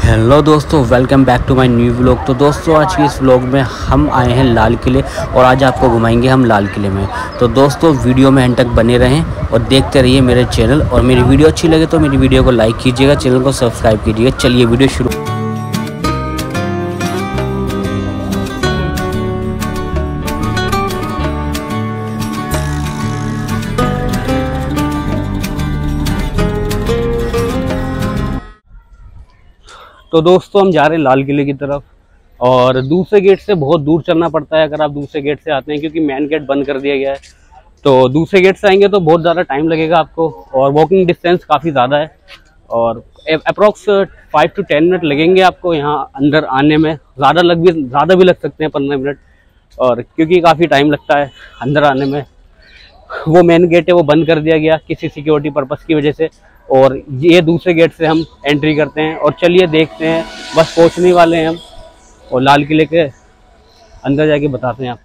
Hello दोस्तों welcome back to my new vlog तो दोस्तों, आज के इस व्लॉग में हम आए हैं लाल किले और आज आपको घुमाएँगे हम लाल किले में। तो दोस्तों वीडियो में एंड तक बने रहें और देखते रहिए मेरे चैनल और मेरी वीडियो अच्छी लगे तो मेरी वीडियो को लाइक कीजिएगा चैनल को सब्सक्राइब कीजिएगा। चलिए वीडियो शुरू। तो दोस्तों, हम जा रहे हैं लाल किले की तरफ़। और दूसरे गेट से बहुत दूर चलना पड़ता है अगर आप दूसरे गेट से आते हैं, क्योंकि मेन गेट बंद कर दिया गया है। तो दूसरे गेट से आएँगे तो बहुत ज़्यादा टाइम लगेगा आपको, और वॉकिंग डिस्टेंस काफ़ी ज़्यादा है। और approx five to ten minute लगेंगे आपको यहाँ अंदर आने में। ज़्यादा लग भी ज़्यादा भी लग सकते हैं पंद्रह मिनट और क्योंकि काफ़ी टाइम लगता है अंदर आने में। वो मेन गेट है, वो बंद कर दिया गया किसी सिक्योरिटी पर्पज़ की वजह से। और ये दूसरे गेट से हम एंट्री करते हैं और चलिए देखते हैं। बस पहुँचने वाले हैं हम और लाल किले के अंदर जाके बताते हैं आप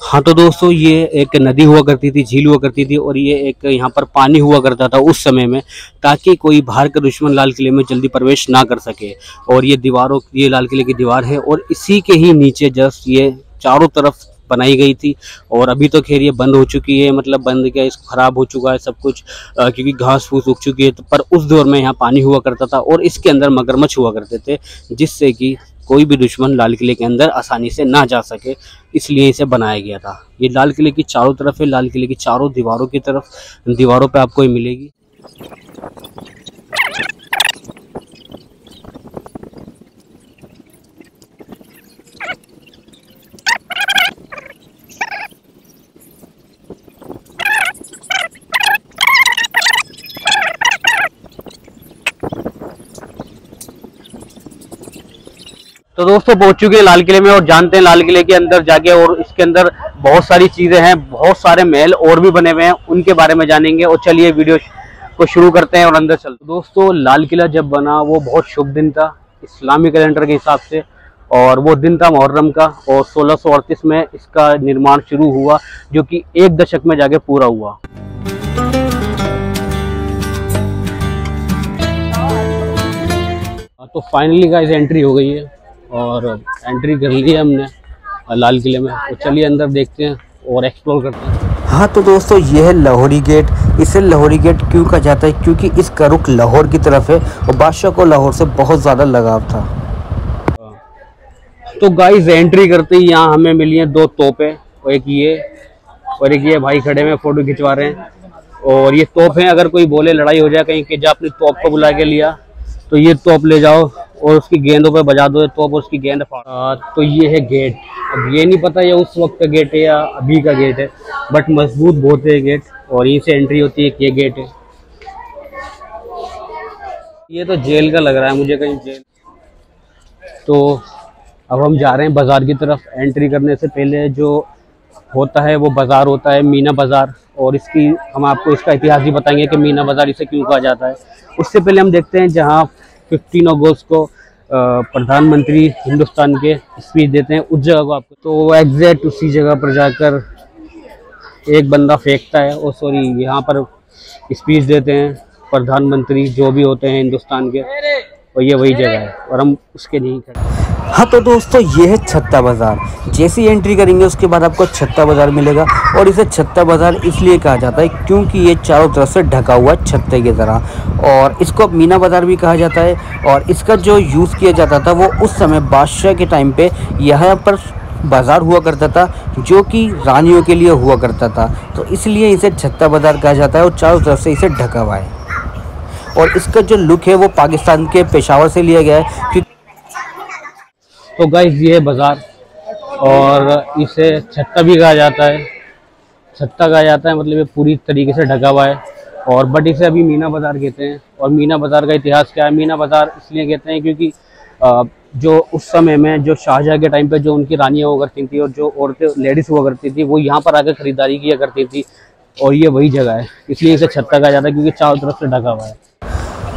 हाँ तो दोस्तों, ये एक नदी हुआ करती थी, झील हुआ करती थी और ये एक यहाँ पर पानी हुआ करता था उस समय में, ताकि कोई बाहर का दुश्मन लाल किले में जल्दी प्रवेश ना कर सके। और ये दीवारों, ये लाल किले की दीवार है और इसी के ही नीचे जस्ट ये चारों तरफ़ बनाई गई थी और अभी तो खैर ये बंद हो चुकी है मतलब बंद क्या इसको ख़राब हो चुका है सब कुछ आ, क्योंकि घास फूस उग चुकी है तो पर उस दौर में यहाँ पानी हुआ करता था और इसके अंदर मगरमच्छ हुआ करते थे जिससे कि कोई भी दुश्मन लाल किले के अंदर आसानी से ना जा सके इसलिए इसे बनाया गया था। ये लाल किले की चारों तरफ़ है लाल किले की चारों दीवारों की तरफ़ दीवारों पर आपको ये मिलेगी। तो दोस्तों पहुँच चुके हैं लाल किले में और जानते हैं लाल किले के अंदर जाके और इसके अंदर बहुत सारी चीज़ें हैं, बहुत सारे महल और भी बने हुए हैं, उनके बारे में जानेंगे। और चलिए वीडियो को शुरू करते हैं और अंदर चलते दोस्तों, लाल किला जब बना, वो बहुत शुभ दिन था, इस्लामी कैलेंडर के हिसाब से, और वो दिन था मुहर्रम का, और सोलह में इसका निर्माण शुरू हुआ, जो कि एक दशक में जाके पूरा हुआ। तो फाइनली का एंट्री हो गई है। और एंट्री कर ली है हमने लाल किले में। तो चलिए अंदर देखते हैं और एक्सप्लोर करते हैं। हाँ तो दोस्तों ये है लाहौरी गेट इसे लाहौरी गेट क्यों कहा जाता है? क्योंकि इसका रुख लाहौर की तरफ़ है और बादशाह को लाहौर से बहुत ज़्यादा लगाव था। तो गाइस एंट्री करते ही यहाँ हमें मिली हैं दो तोपे और एक ये और एक ये भाई खड़े में फ़ोटो खिंचवा रहे हैं। और ये तोप हैं अगर कोई बोले लड़ाई हो जाए कहीं कि जा अपनी तोप को बुला के लिया तो ये तोप ले जाओ। और उसकी गेंदों पे बजा दो तो अब उसकी गेंद फाड़। तो ये है गेट। अब ये नहीं पता ये उस वक्त का गेट है या अभी का गेट है, बट मज़बूत बहुत है गेट और यहीं से एंट्री होती है ये गेट है। ये तो जेल का लग रहा है मुझे कहीं जेल। तो अब हम जा रहे हैं बाज़ार की तरफ़। एंट्री करने से पहले जो होता है वो बाज़ार होता है, मीना बाज़ार। और इसकी हम आपको इसका इतिहास भी बताएँगे कि मीना बाज़ार इसे क्यों कहा जाता है। उससे पहले हम देखते हैं जहाँ फिफ्टीन अगस्त को प्रधानमंत्री हिंदुस्तान के स्पीच देते हैं उस जगह को आपको। तो एग्जैक्ट उसी जगह पर जाकर एक बंदा फेंकता है और सॉरी यहाँ पर स्पीच देते हैं, प्रधानमंत्री जो भी होते हैं हिंदुस्तान के, और ये वही जगह है, और हम उसके नहीं खड़े हाँ तो दोस्तों, ये है छत्ता बाज़ार। जैसे ही एंट्री करेंगे, उसके बाद आपको छत्ता बाज़ार मिलेगा। और इसे छत्ता बाज़ार इसलिए कहा जाता है क्योंकि ये चारों तरफ़ से ढका हुआ छत्ते की तरह। और इसको मीना बाज़ार भी कहा जाता है। और इसका जो यूज़ किया जाता था, वो उस समय बादशाह के टाइम पे यहाँ पर बाज़ार हुआ करता था, जो कि रानियों के लिए हुआ करता था। तो इसलिए इसे छत्ता बाज़ार कहा जाता है और चारों तरफ़ से इसे ढका हुआ है। और इसका जो लुक है, वो पाकिस्तान के पेशावर से लिया गया है। क्योंकि तो गाइस ये है बाज़ार। और इसे छत्ता भी कहा जाता है। छत्ता कहा जाता है मतलब ये पूरी तरीके से ढका हुआ है। और बट इसे अभी मीना बाज़ार कहते हैं। और मीना बाज़ार का इतिहास क्या है? मीना बाज़ार इसलिए कहते हैं क्योंकि जो उस समय में, जो शाहजहाँ के टाइम पे जो उनकी रानियाँ हुआ करती थी और जो औरतें लेडीज़ हुआ करती थी, वो यहाँ पर आकर ख़रीदारी किया करती थी। और ये वही जगह है। इसलिए इसे छत्ता कहा जाता है क्योंकि चारों तरफ़ से ढका हुआ है।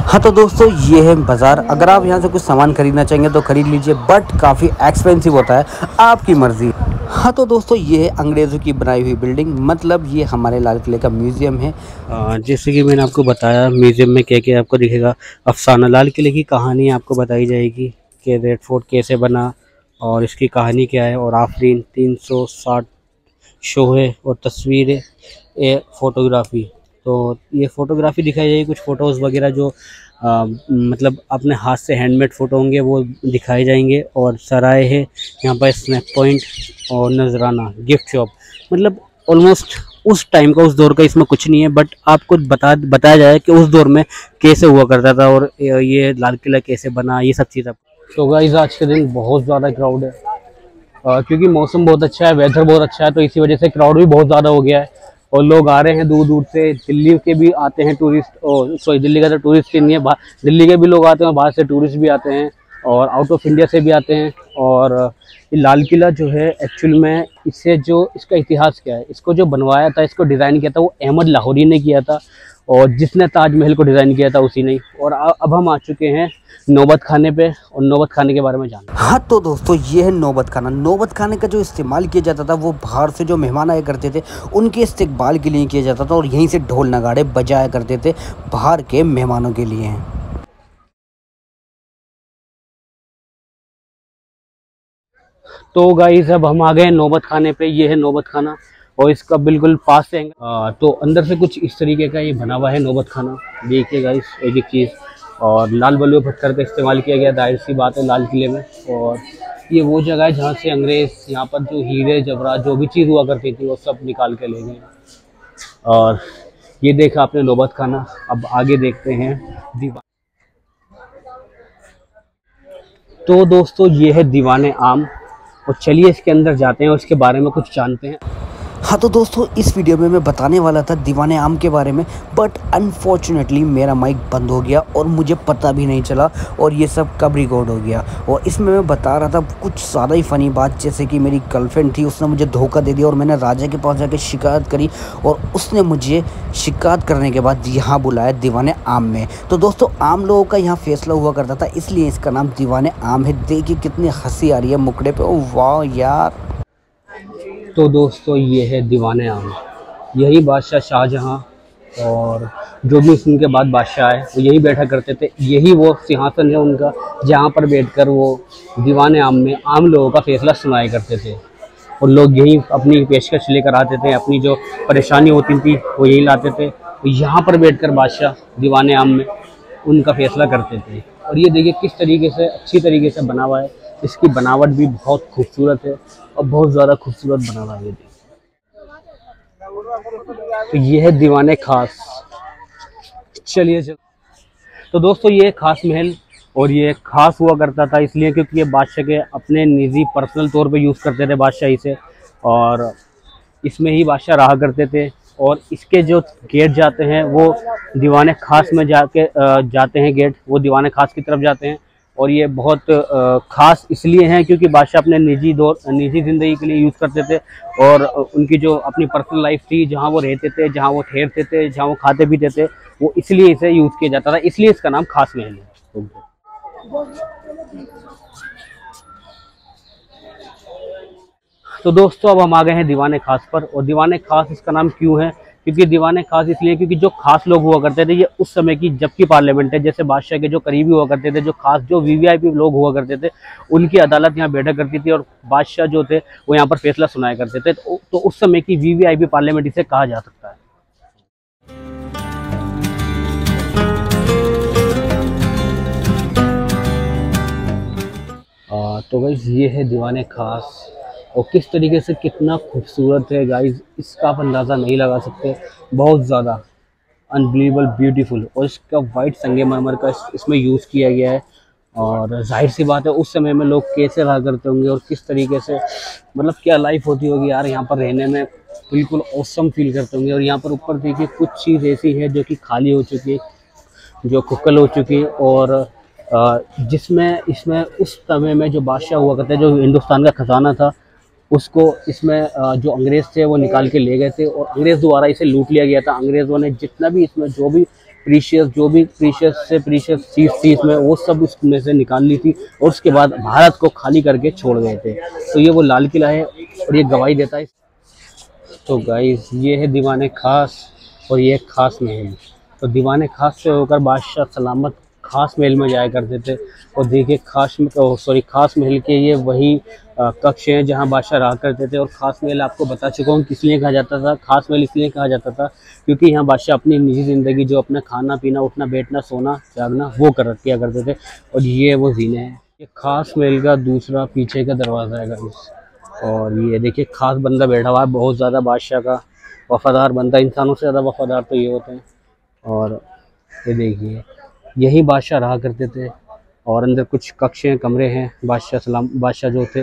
हाँ तो दोस्तों, ये है बाज़ार। अगर आप यहाँ से कुछ सामान खरीदना चाहेंगे तो ख़रीद लीजिए बट काफ़ी एक्सपेंसिव होता है, आपकी मर्ज़ी। हाँ तो दोस्तों, ये है अंग्रेज़ों की बनाई हुई बिल्डिंग मतलब ये हमारे लाल किले का म्यूज़ियम है। जैसे कि मैंने आपको बताया म्यूज़ियम में क्या क्या आपको दिखेगा। अफसाना लाल किले की कहानी आपको बताई जाएगी। कि रेड फोर्ट कैसे बना और इसकी कहानी क्या है। और आफरीन तीन सौ साठ शो है और तस्वीरें फ़ोटोग्राफ़ी। तो ये फ़ोटोग्राफ़ी दिखाई जाएगी कुछ फ़ोटोज़ वगैरह जो आ, मतलब अपने हाथ से हैंडमेड फ़ोटो होंगे वो दिखाए जाएँगे। और सराय है यहाँ पर स्नैक पॉइंट और नजराना गिफ्ट शॉप मतलब ऑलमोस्ट उस टाइम का उस दौर का इसमें कुछ नहीं है बट आपको बता बताया जाए कि उस दौर में कैसे हुआ करता था और ये लाल किला कैसे बना ये सब चीज़ आप तो गाइज़ आज के दिन बहुत ज़्यादा क्राउड है। आ, क्योंकि मौसम बहुत अच्छा है वेदर बहुत अच्छा है तो इसी वजह से क्राउड भी बहुत ज़्यादा हो गया है। और लोग आ रहे हैं दूर दूर से। दिल्ली के भी आते हैं टूरिस्ट और सॉरी दिल्ली का तो टूरिस्ट ही नहीं है दिल्ली के भी लोग आते हैं बाहर से टूरिस्ट भी आते हैं और आउट ऑफ़ इंडिया से भी आते हैं और ये लाल किला जो है एक्चुअल में इससे जो, इसका इतिहास क्या है? इसको जो बनवाया था, इसको डिज़ाइन किया था, वो अहमद लाहौरी ने किया था। और जिसने ताजमहल को डिज़ाइन किया था उसी ने और अब हम आ चुके हैं नौबत खाने पे और नौबत खाने के बारे में जान। हाँ तो दोस्तों ये है नौबत खाना। नौबत खाने का जो इस्तेमाल किया जाता था वो बाहर से जो मेहमान आया करते थे उनके इस्तेबाल के लिए किया जाता था और यहीं से ढोल नगाड़े बजाया करते थे बाहर के मेहमानों के लिए। तो गाइस अब हम आ गए नौबत खाने पे। ये है नौबत खाना। और इसका बिल्कुल पास है तो अंदर से कुछ इस तरीके का ये बना हुआ है नौबत खाना। देखिए गाइस एक एक चीज़। और लाल बलुआ पत्थर का इस्तेमाल किया गया दाहिर सी बात है, लाल किले में। और ये वो जगह है जहाँ से अंग्रेज़, यहाँ पर जो हीरे, जबरा, जो भी चीज़ हुआ करती थी, वो सब निकाल के ले गए। और ये देखा आपने नौबत खाना। अब आगे देखते हैं दीवान। तो दोस्तों, ये है दीवान आम। और चलिए इसके अंदर जाते हैं और इसके बारे में कुछ जानते हैं। हाँ तो दोस्तों, इस वीडियो में मैं बताने वाला था दीवाने आम के बारे में बट अनफॉर्चुनेटली मेरा माइक बंद हो गया और मुझे पता भी नहीं चला और ये सब कब रिकॉर्ड हो गया। और इसमें मैं बता रहा था कुछ ज़्यादा ही फ़नी बात, जैसे कि मेरी गर्लफ्रेंड थी, उसने मुझे धोखा दे दिया और मैंने राजा के पास जाकर शिकायत करी और उसने मुझे शिकायत करने के बाद यहाँ बुलाया दीवाने आम में। तो दोस्तों, आम लोगों का यहाँ फैसला हुआ करता था, इसलिए इसका नाम दीवाने आम है। देखिए कितनी हँसी आ रही है मुकड़े पर वाह यार। तो दोस्तों, ये है दीवान आम। यही बादशाह शाहजहाँ और जो भी उनके बाद बादशाह है वो यही बैठा करते थे। यही वो सिंहासन है उनका, जहाँ पर बैठकर वो दीवान आम में आम लोगों का फैसला सुनाया करते थे। और लोग यही अपनी पेशकश लेकर आते थे, अपनी जो परेशानी होती थी, वो यही लाते थे। यहाँ पर बैठकर बादशाह दीवान आम में उनका फैसला करते थे। और ये देखिए, किस तरीके से, अच्छी तरीके से बना हुआ है। इसकी बनावट भी बहुत खूबसूरत है। और बहुत ज़्यादा खूबसूरत बना हुआ है तो ये है दीवाने खास। चलिए, चल। तो दोस्तों, ये खास महल और ये खास हुआ करता था इसलिए क्योंकि ये बादशाह के अपने निजी पर्सनल तौर पे यूज़ करते थे बादशाही से और इसमें ही बादशाह रहा करते थे और इसके जो गेट जाते हैं, वो दीवाने खास में जाके जाते हैं गेट वो दीवाने खास की तरफ़ जाते हैं। और ये बहुत ख़ास इसलिए हैं क्योंकि बादशाह अपने निजी दौर, निजी ज़िंदगी के लिए यूज़ करते थे और उनकी जो अपनी पर्सनल लाइफ थी, जहाँ वो रहते थे, जहाँ वो ठहरते थे, जहाँ वो खाते पीते थे, वो इसलिए इसे यूज़ किया जाता था, इसलिए इसका नाम खास महल है। तो दोस्तों, अब हम आ गए हैं दीवान खास पर, और दीवान खास इसका नाम क्यों है? क्योंकि दीवाने खास इसलिए क्योंकि जो खास लोग हुआ करते थे ये उस समय की जबकि पार्लियामेंट है जैसे बादशाह के जो करीबी हुआ करते थे जो खास जो वीवीआईपी लोग हुआ करते थे उनकी अदालत यहाँ बैठा करती थी और बादशाह जो थे वो यहाँ पर फैसला सुनाया करते थे। तो, तो उस समय की वीवीआईपी पार्लियामेंट इसे कहा जा सकता है। आ, तो भाई ये है दीवाने खास। और किस तरीके से कितना खूबसूरत है गाइस इसका आप अंदाज़ा नहीं लगा सकते। बहुत ज़्यादा अनबिलीवेबल ब्यूटीफुल और इसका वाइट संगे मरमर का इसमें यूज़ किया गया है। और ज़ाहिर सी बात है, उस समय में लोग कैसे रहा करते होंगे और किस तरीके से मतलब क्या लाइफ होती होगी यार यहाँ पर रहने में। बिल्कुल औसम फील करते होंगे और यहाँ पर ऊपर देखिए, कुछ चीज़ ऐसी है जो कि खाली हो चुकी है, जो कुकल हो चुकी और जिसमें, इसमें उस समय में जो बादशाह हुआ करते जो हिंदुस्तान का खजाना था उसको इसमें जो अंग्रेज़ थे वो निकाल के ले गए थे और अंग्रेज़ द्वारा इसे लूट लिया गया था। अंग्रेज़ों ने जितना भी इसमें जो भी प्रीशियस जो भी प्रीशियस से प्रीशियस चीज़ थी इसमें, वो सब इसमें से निकाल ली थी और उसके बाद भारत को खाली करके छोड़ गए थे। तो ये वो लाल किला है और ये गवाही देता है। तो गाइस ये है दीवान खास और ये खास महल तो दीवान खास से होकर बादशाह सलामत खास महल में जाया करते थे। और देखिए, खास सॉरी खास महल के ये वही कक्ष हैं जहाँ बादशाह रहा करते थे। और खास महल आपको बता चुका हूँ किस लिए कहा जाता था। खास महल इसलिए कहा जाता था क्योंकि यहाँ बादशाह अपनी निजी ज़िंदगी, जो अपना खाना पीना, उठना, बैठना, सोना, जागना, वो कर किया करते थे। और ये वो जीने हैं। ये खास महल का दूसरा पीछे का दरवाज़ा है इस और ये देखिए, खास बंदा बैठा हुआ है, बहुत ज़्यादा बादशाह का वफ़ादार बंदा। इंसानों से ज़्यादा वफ़ादार तो ये होते हैं। और ये देखिए यही बादशाह रहा करते थे और अंदर कुछ कक्ष हैं, कमरे हैं। बादशाह सलाम, बादशाह जो थे,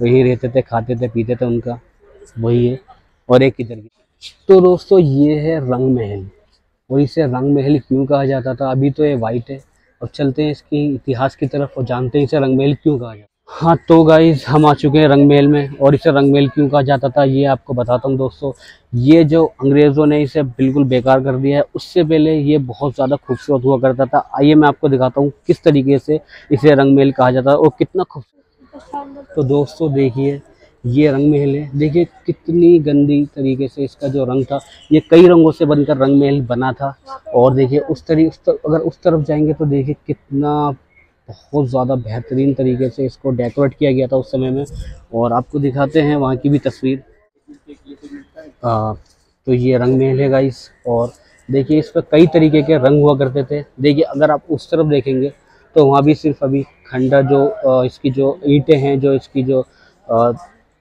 वहीं रहते थे, खाते थे, पीते थे उनका। वही है। और एक इधर तो दोस्तों, ये है रंग महल और इसे रंग महल क्यों कहा जाता था? अभी तो ये वाइट है। अब चलते हैं इसकी इतिहास की तरफ़ और जानते हैं इसे रंग महल क्यों कहा जाता हाँ तो गाइज़ हम आ चुके हैं रंग महल में, और इसे रंग महल क्यों कहा जाता था, ये आपको बताता हूँ दोस्तों। ये जो अंग्रेज़ों ने इसे बिल्कुल बेकार कर दिया है, उससे पहले ये बहुत ज़्यादा खूबसूरत हुआ करता था। आइए मैं आपको दिखाता हूँ किस तरीके से इसे रंग महल कहा जाता है और कितना खूबसूरत। तो दोस्तों, देखिए, ये रंग महल है। देखिए, कितनी गंदी तरीके से इसका जो रंग था, ये कई रंगों से बनकर रंग महल बना था। और देखिए, उस तरीके अगर उस तरफ़ जाएँगे तो देखिए कितना बहुत ज़्यादा बेहतरीन तरीके से इसको डेकोरेट किया गया था उस समय में। और आपको दिखाते हैं वहाँ की भी तस्वीर। आ, तो ये रंग महल है गाइस और देखिए इस पर कई तरीके के रंग हुआ करते थे। देखिए अगर आप उस तरफ़ देखेंगे तो वहाँ भी सिर्फ़ अभी खंडा जो आ, इसकी जो ईंटें हैं जो इसकी जो आ,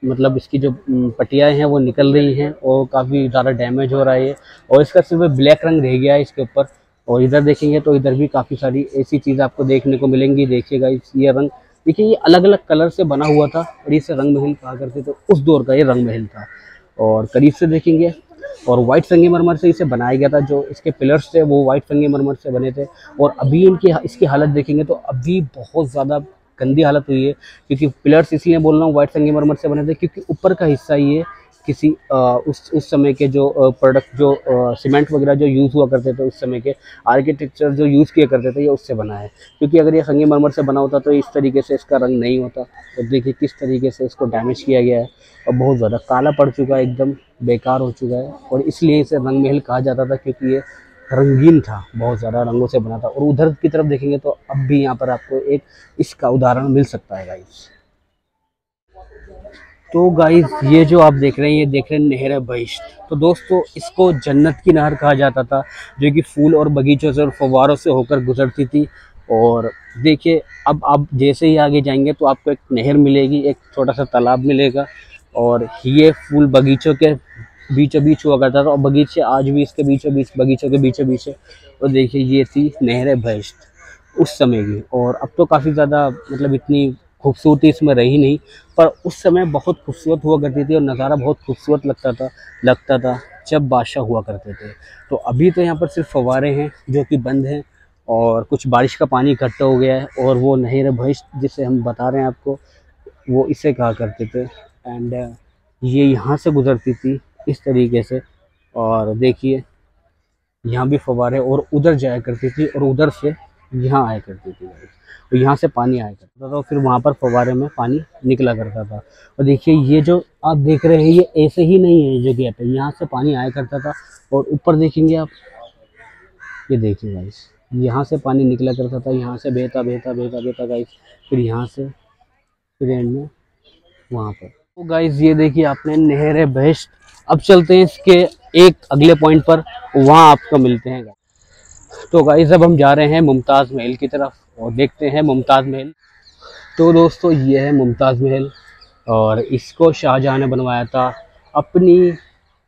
मतलब इसकी जो पटियाएँ हैं वो निकल रही हैं और काफ़ी ज़्यादा डैमेज हो रहा है और इसका सिर्फ़ ब्लैक रंग रह गया है इसके ऊपर। और इधर देखेंगे तो इधर भी काफ़ी सारी ऐसी चीज़ आपको देखने को मिलेंगी। देखिएगा इस ये रंग, देखिए ये अलग अलग कलर से बना हुआ था और इसे रंग महल कहा करते थे, उस दौर का ये रंग महल था। और करीब से देखेंगे, और वाइट संगमरमर से इसे बनाया गया था, जो इसके पिलर्स थे, वो वाइट संगमरमर से बने थे। और अभी इनकी, इसकी हालत देखेंगे तो अभी बहुत ज़्यादा गंदी हालत हुई है, क्योंकि पिलर्स इसलिए बोल रहा हूँ वाइट संगमरमर से बने थे, क्योंकि ऊपर का हिस्सा ये किसी उस उस समय के जो प्रोडक्ट जो सीमेंट वगैरह जो यूज़ हुआ करते थे उस समय के आर्किटेक्चर जो यूज़ किया करते थे, ये उससे बना है। क्योंकि अगर ये संगे मरमर से बना होता तो इस तरीके से इसका रंग नहीं होता। तो देखिए किस तरीके से इसको डैमेज किया गया है। और बहुत ज़्यादा काला पड़ चुका है, एकदम बेकार हो चुका है। और इसलिए इसे रंग महल कहा जाता था, क्योंकि ये रंगीन था, बहुत ज़्यादा रंगों से बना था। और उधर की तरफ़ देखेंगे तो अब भी यहाँ पर आपको एक, इसका उदाहरण मिल सकता है गाइस तो गाइस ये जो आप देख रहे हैं, ये देख रहे हैं नहर बहिश्त तो दोस्तों, इसको जन्नत की नहर कहा जाता था, जो कि फूल और बगीचों से और फवारों से होकर गुजरती थी। और देखिए, अब आप जैसे ही आगे जाएँगे तो आपको एक नहर मिलेगी, एक छोटा सा तालाब मिलेगा। और ये फूल बगीचों के बीचों बीच हुआ करता था, और बगीचे आज भी इसके बीचों बीच बगीचों के बीचों बीच है। और देखिए, ये थी नहर बहिश्त उस समय की। और अब तो काफ़ी ज़्यादा मतलब इतनी खूबसूरती इसमें रही नहीं, पर उस समय बहुत खूबसूरत हुआ करती थी और नज़ारा बहुत खूबसूरत लगता था लगता था जब बादशाह हुआ करते थे। तो अभी तो यहाँ पर सिर्फ़ फवारे हैं जो कि बंद हैं और कुछ बारिश का पानी इकट्ठा हो गया है और वो नहर भैंस जिसे हम बता रहे हैं आपको, वो इसे कहा करते थे। एंड ये यहाँ से गुज़रती थी इस तरीके से और देखिए, यहाँ भी फवारे और उधर जाया करती थी और उधर से यहाँ आया करती थी और यहाँ से पानी आया करता था, और फिर वहाँ पर फवारे में पानी निकला करता था। और देखिए, ये जो आप देख रहे हैं, ये ऐसे ही नहीं है जो गैप है। यहाँ से पानी आया करता था, और ऊपर देखेंगे आप। ये देखिए गाइस यहाँ से पानी निकला करता था, यहाँ से बहता बहता बहता बहता गाइस फिर यहाँ से फिर एंड में वहाँ पर। तो गाइस ये देखिए आपने नहर है बेस्ट अब चलते हैं इसके एक अगले पॉइंट पर, वहाँ आपको मिलते हैं तो गाइस अब हम जा रहे हैं मुमताज़ महल की तरफ़ और देखते हैं मुमताज़ महल। तो दोस्तों ये है मुमताज़ महल और इसको शाहजहाँ ने बनवाया था अपनी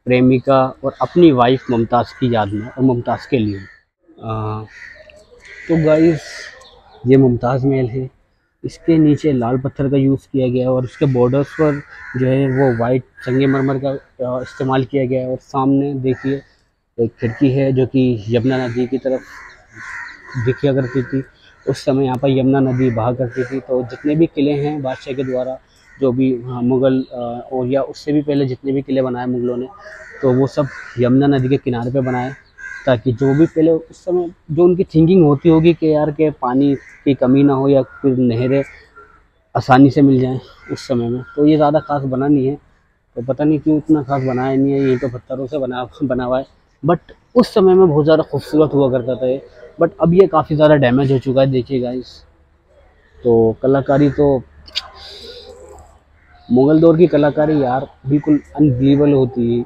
प्रेमिका और अपनी वाइफ मुमताज़ की याद में और मुमताज़ के लिए। आ, तो गाइस ये मुमताज़ महल है। इसके नीचे लाल पत्थर का यूज़ किया गया है और उसके बॉर्डर्स पर जो है वो वाइट संगमरमर का इस्तेमाल किया गया है और सामने देखिए एक खिड़की है जो कि यमुना नदी की तरफ़ दिखा करती थी। उस समय यहाँ पर यमुना नदी बहा करती थी। तो जितने भी किले हैं बादशाह के द्वारा जो भी हाँ, मुग़ल और या उससे भी पहले जितने भी किले बनाए मुग़लों ने तो वो सब यमुना नदी के किनारे पे बनाए ताकि जो भी पहले उस समय जो उनकी थिंकिंग होती होगी कि यार के पानी की कमी ना हो या फिर नहरें आसानी से मिल जाएँ उस समय में। तो ये ज़्यादा खास बना नहीं है। तो पता नहीं क्यों इतना खास बनाया नहीं है ये तो पत्थरों से बना बना हुआ है। बट उस समय में बहुत ज़्यादा खूबसूरत हुआ करता था ये। बट अब ये काफ़ी ज़्यादा डैमेज हो चुका है, देखिए गाइस तो कलाकारी तो मुग़ल दौर की कलाकारी यार बिल्कुल अनबिलीवेबल होती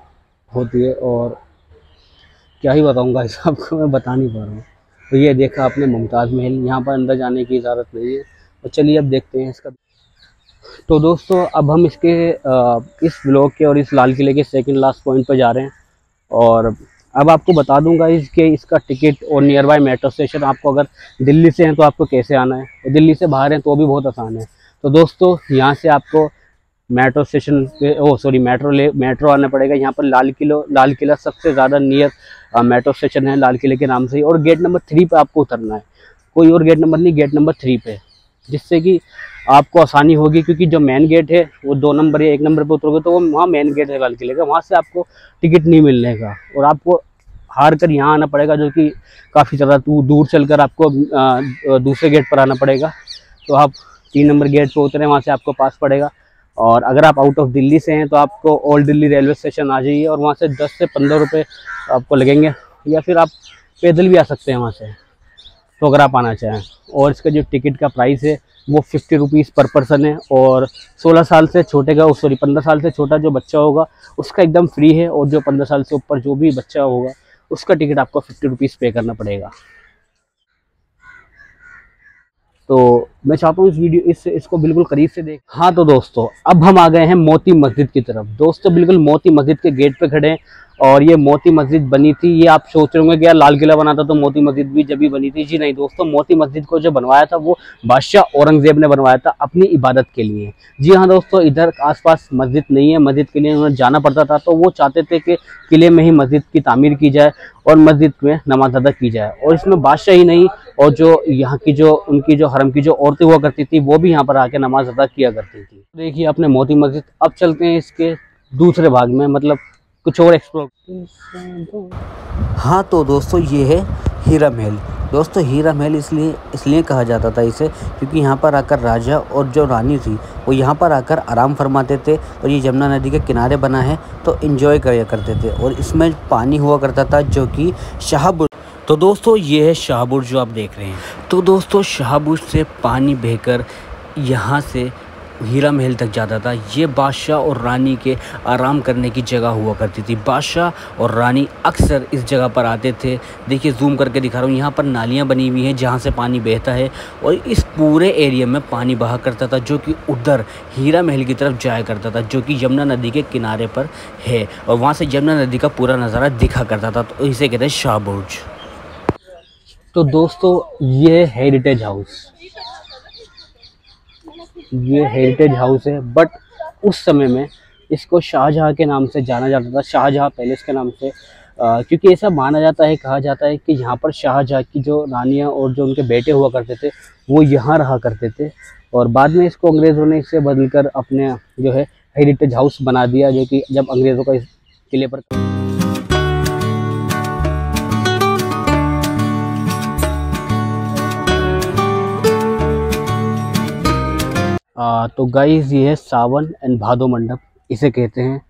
होती है और क्या ही बताऊँगा इस आपको मैं बता नहीं पा रहा हूँ। तो ये देखा आपने मुमताज़ महल, यहाँ पर अंदर जाने की इजाज़त नहीं है। तो चलिए अब देखते हैं इसका। तो दोस्तों, अब हम इसके इस ब्लॉक के और इस लाल किले के सेकंड लास्ट पॉइंट पर जा रहे हैं। और अब आपको बता दूँगा इसके इसका टिकट और नियर बाय मेट्रो स्टेशन आपको अगर दिल्ली से हैं तो आपको कैसे आना है? तो दिल्ली से बाहर हैं तो भी बहुत आसान है। तो दोस्तों, यहाँ से आपको मेट्रो स्टेशन पे ओ सॉरी मेट्रो ले मेट्रो आना पड़ेगा। यहाँ पर लाल किलो, लाल किला सबसे ज़्यादा नियर मेट्रो स्टेशन है, लाल किले के नाम से। और गेट नंबर थ्री पे आपको उतरना है। कोई और गेट नंबर नहीं गेट नंबर थ्री पे। जिससे कि आपको आसानी होगी, क्योंकि जो मेन गेट है, वो दो नंबर या एक नंबर पर उतरोगे तो वो वहाँ मेन गेट है लाल किले का। वहाँ से आपको टिकट नहीं मिलने का। और आपको हार कर यहाँ आना पड़ेगा, जो कि काफ़ी ज़्यादा दूर चल कर आपको दूसरे गेट पर आना पड़ेगा। तो आप तीन नंबर गेट पर उतरे, वहाँ से आपको पास पड़ेगा। और अगर आप आउट ऑफ़ दिल्ली से हैं तो आपको ओल्ड दिल्ली रेलवे स्टेशन आ जाइए और वहाँ से दस से पंद्रह रुपये आपको लगेंगे। या फिर आप पैदल भी आ सकते हैं वहाँ से तो अगर आप आना चाहें। और इसका जो टिकट का प्राइस है, वो फिफ्टी रुपीज़ पर पर्सन है। और सोलह साल से छोटे का सॉरी पंद्रह साल से छोटा जो बच्चा होगा, उसका एकदम फ्री है। और जो पंद्रह साल से ऊपर जो भी बच्चा होगा उसका टिकट आपको फिफ्टी रुपीज़ पे करना पड़ेगा। तो मैं चाहता हूँ इस वीडियो, इस, इसको बिल्कुल करीब से देख। हाँ तो दोस्तों, अब हम आ गए हैं मोती मस्जिद की तरफ़। दोस्तों, बिल्कुल मोती मस्जिद के गेट पे खड़े हैं। और ये मोती मस्जिद बनी थी, ये आप सोच रहे होंगे कि यार लाल किला बना था तो मोती मस्जिद भी जब भी बनी थी। जी नहीं दोस्तों, मोती मस्जिद को जो बनवाया था, वो बादशाह औरंगज़ेब ने बनवाया था अपनी इबादत के लिए। जी हाँ दोस्तों, इधर आसपास मस्जिद नहीं है, मस्जिद के लिए उन्हें जाना पड़ता था तो वो चाहते थे कि किले में ही मस्जिद की तामीर की जाए और मस्जिद में नमाज़ अदा की जाए। और इसमें बादशाह ही नहीं, और जो यहाँ की जो, उनकी जो हरम की जो औरतें हुआ करती थी, वो भी यहाँ पर आके नमाज़ अदा किया करती थी। देखिए, अपने मोती मस्जिद, अब चलते हैं इसके दूसरे भाग में मतलब कुछ और एक्सप्लोर हाँ तो दोस्तों, ये है हीरा महल। दोस्तों, हीरा महल इसलिए इसलिए कहा जाता था इसे क्योंकि यहाँ पर आकर राजा और जो रानी थी, वो यहाँ पर आकर आराम फरमाते थे और ये जमुना नदी के किनारे बना है तो इन्जॉय कर करते थे। और इसमें पानी हुआ करता था जो कि शाहबुर तो दोस्तों, ये है शाहबुर जो आप देख रहे हैं। तो दोस्तों शाहबुर से पानी बहकर यहाँ से हीरा महल तक जाता था। ये बादशाह और रानी के आराम करने की जगह हुआ करती थी। बादशाह और रानी अक्सर इस जगह पर आते थे। देखिए, जूम करके दिखा रहा हूँ, यहाँ पर नालियाँ बनी हुई हैं जहाँ से पानी बहता है और इस पूरे एरिया में पानी बहा करता था, जो कि उधर हीरा महल की तरफ़ जाया करता था, जो कि यमुना नदी के किनारे पर है और वहाँ से यमुना नदी का पूरा नज़ारा दिखा करता था। तो इसे कहते हैं शाहबुर्ज। तो दोस्तों, ये हेरिटेज हाउस ये हेरिटेज हाउस है बट उस समय में इसको शाहजहाँ के नाम से जाना जाता था शाहजहाँ पैलेस के नाम से। आ, क्योंकि ऐसा माना जाता है कहा जाता है कि यहाँ पर शाहजहाँ की जो रानियाँ और जो उनके बेटे हुआ करते थे वो यहाँ रहा करते थे। और बाद में इसको अंग्रेज़ों ने इससे बदलकर अपने जो है हेरिटेज हाउस बना दिया जो कि जब अंग्रेज़ों का इस किले पर आ, तो गाइस ये है सावन एंड भादो मंडप इसे कहते हैं।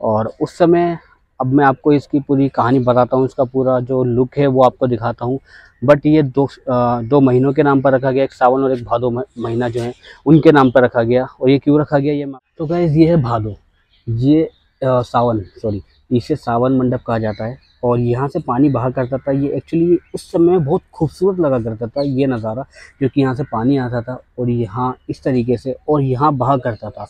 और उस समय अब मैं आपको इसकी पूरी कहानी बताता हूँ इसका पूरा जो लुक है वो आपको दिखाता हूँ। बट ये दो आ, दो महीनों के नाम पर रखा गया एक सावन और एक भादो महीना जो है उनके नाम पर रखा गया। और ये क्यों रखा गया ये तो गाइज़ ये है भादो। ये आ, सावन सॉरी इसे सावन मंडप कहा जाता है। और यहाँ से पानी बहा करता था ये एक्चुअली उस समय में बहुत खूबसूरत लगा करता था ये नज़ारा क्योंकि यहाँ से पानी आता था और यहाँ इस तरीके से और यहाँ बहा करता था।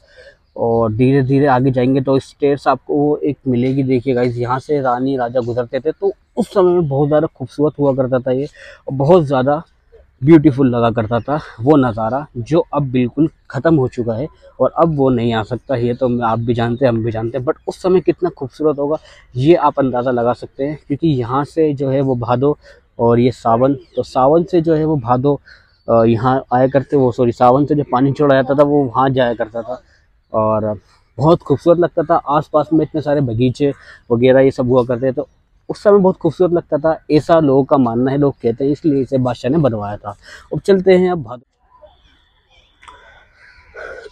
और धीरे धीरे आगे जाएँगे तो स्टेट्स आपको एक मिलेगी। देखिएगा इस यहाँ से रानी राजा गुजरते थे तो उस समय में बहुत ज़्यादा खूबसूरत हुआ करता था ये। और बहुत ज़्यादा ब्यूटीफुल लगा करता था वो नज़ारा, जो अब बिल्कुल ख़त्म हो चुका है और अब वो नहीं आ सकता। ये तो आप भी जानते हम भी जानते हैं बट उस समय कितना खूबसूरत होगा, ये आप अंदाज़ा लगा सकते हैं, क्योंकि यहाँ से जो है वो भादो और ये सावन तो सावन से जो है वो भादो यहाँ आया करते, वो सॉरी सावन से जो पानी छोड़ा जाता था, वो वहाँ जाया करता था और बहुत खूबसूरत लगता था। आसपास में इतने सारे बगीचे वगैरह ये सब हुआ करते थे तो उस समय बहुत खूबसूरत लगता था, ऐसा लोगों का मानना है, लोग कहते हैं, इसलिए इसे बादशाह ने बनवाया था। अब चलते हैं अब भादो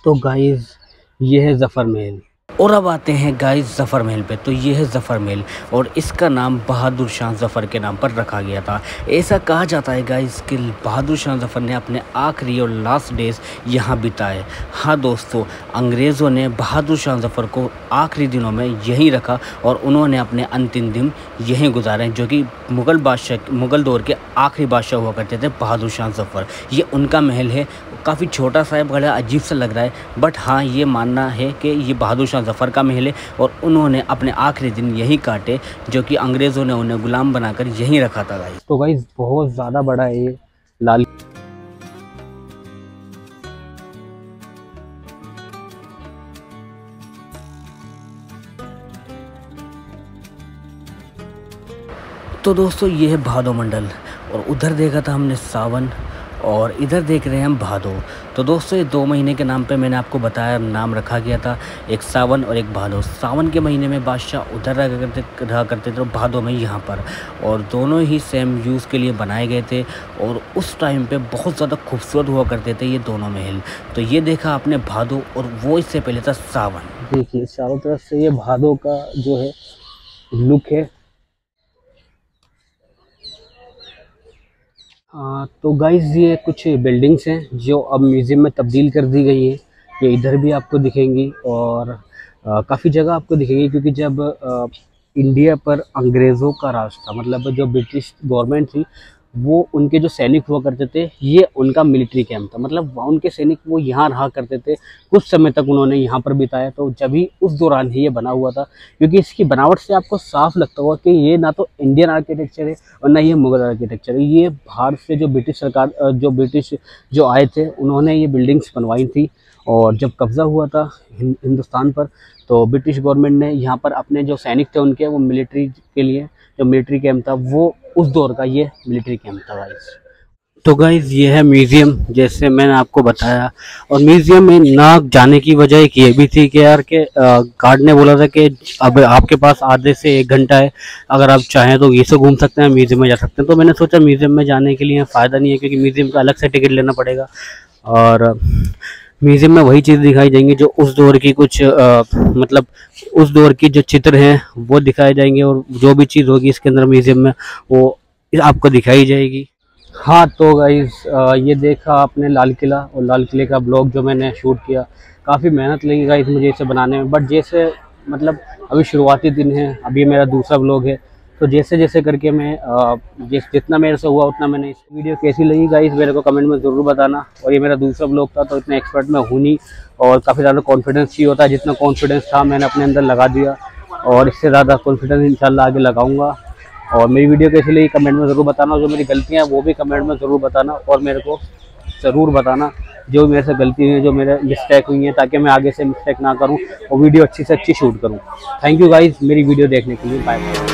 तो गाइस ये है जफ़र महल और अब आते हैं गाइस जफ़र महल पे। तो ये है जफ़र महल और इसका नाम बहादुर शाह जफ़र के नाम पर रखा गया था। ऐसा कहा जाता है गाइस कि बहादुर शाह जफ़र ने अपने आखिरी और लास्ट डेज़ यहाँ बिताए। हाँ दोस्तों, अंग्रेज़ों ने बहादुर शाह जफ़र को आखिरी दिनों में यहीं रखा और उन्होंने अपने अंतिम दिन यहीं गुजारे, जो कि मुग़ल बादशाह, मुग़ल दौर के आखिरी बादशाह हुआ करते थे बहादुर शाह जफ़र ये उनका महल है। काफ़ी छोटा सा है, बड़ा अजीब सा लग रहा है। बट हाँ ये मानना है कि ये बहादुर शाह जफ़र का महल है और उन्होंने अपने आखिरी दिन यहीं काटे जो कि अंग्रेज़ों ने उन्हें गुलाम बनाकर यहीं रखा था गाइस तो गाइस बहुत ज़्यादा बड़ा है ये लाल तो दोस्तों ये है भादो मंडल और उधर देखा था हमने सावन। और इधर देख रहे हैं हम भादो। तो दोस्तों, ये दो महीने के नाम पे मैंने आपको बताया, नाम रखा गया था, एक सावन और एक भादो। सावन के महीने में बादशाह उधर रहा करते रहा करते थे भादो में यहाँ पर। और दोनों ही सेम यूज़ के लिए बनाए गए थे और उस टाइम पे बहुत ज़्यादा खूबसूरत हुआ करते थे ये दोनों महल। तो ये देखा आपने भादो और वो इससे पहले था सावन। देखिए, चारों तरफ़ से ये भादो का जो है, लुक है तो गाइज़ ये कुछ बिल्डिंग्स हैं जो अब म्यूज़ियम में तब्दील कर दी गई है। ये इधर भी आपको दिखेंगी और काफ़ी जगह आपको दिखेंगी क्योंकि जब आ, इंडिया पर अंग्रेज़ों का राज था मतलब जो ब्रिटिश गवर्नमेंट थी वो उनके जो सैनिक हुआ करते थे, ये उनका मिलिट्री कैंप था। मतलब उनके सैनिक वो यहाँ रहा करते थे, कुछ समय तक उन्होंने यहाँ पर बिताया। तो जब ही उस दौरान ही ये बना हुआ था, क्योंकि इसकी बनावट से आपको साफ़ लगता होगा कि ये ना तो इंडियन आर्किटेक्चर है और ना ये मुगल आर्किटेक्चर है। ये भारत से जो ब्रिटिश सरकार जो ब्रिटिश जो आए थे, उन्होंने ये बिल्डिंग्स बनवाई थी और जब कब्ज़ा हुआ था हिंदुस्तान पर तो ब्रिटिश गवर्नमेंट ने यहाँ पर अपने जो सैनिक थे उनके, वो मिलिट्री के लिए, जो मिलिट्री कैंप था, वो उस दौर का ये मिलिट्री कैंप था गाइस तो गाइज़ ये है म्यूज़ियम जैसे मैंने आपको बताया। और म्यूज़ियम में ना जाने की वजह एक ये भी थी कि यार के गार्ड ने बोला था कि अब आपके पास आधे से एक घंटा है, अगर आप चाहें तो ये से घूम सकते हैं म्यूज़ियम में जा सकते हैं। तो मैंने सोचा म्यूज़ियम में जाने के लिए फ़ायदा नहीं है, क्योंकि म्यूज़ियम का अलग से टिकट लेना पड़ेगा। और म्यूज़ियम में वही चीज़ दिखाई जाएँगी जो उस दौर की कुछ आ, मतलब उस दौर की जो चित्र हैं वो दिखाए जाएँगे और जो भी चीज़ होगी इसके अंदर म्यूज़ियम में वो आपको दिखाई जाएगी। हाँ तो गाइज़ ये देखा आपने लाल किला और लाल किले का ब्लॉग जो मैंने शूट किया। काफ़ी मेहनत लगी गाइज़ मुझे इसे बनाने में बट जैसे मतलब अभी शुरुआती दिन है अभी मेरा दूसरा ब्लॉग है तो जैसे जैसे करके मैं जिस जितना मेरे से हुआ उतना मैंने इस वीडियो कैसी लगी गाइस मेरे को कमेंट में ज़रूर बताना। और ये मेरा दूसरा ब्लॉग था तो इतना एक्सपर्ट मैं हूँ नहीं। और काफ़ी ज़्यादा कॉन्फिडेंस चाहिए होता है, जितना कॉन्फिडेंस था मैंने अपने अंदर लगा दिया। और इससे ज़्यादा कॉन्फिडेंस इंशाल्लाह आगे लगाऊँगा। और मेरी वीडियो कैसी लगी कमेंट में ज़रूर बताना। जो मेरी गलतियाँ हैं, वो भी कमेंट में ज़रूर बताना। और मेरे को ज़रूर बताना, जो मेरे से गलती हुई है जो मेरे मिस्टेक हुई है, ताकि मैं आगे से मिस्टेक ना करूँ और वीडियो अच्छी से अच्छी शूट करूँ। थैंक यू गाइज़ मेरी वीडियो देखने के लिए। Bye bye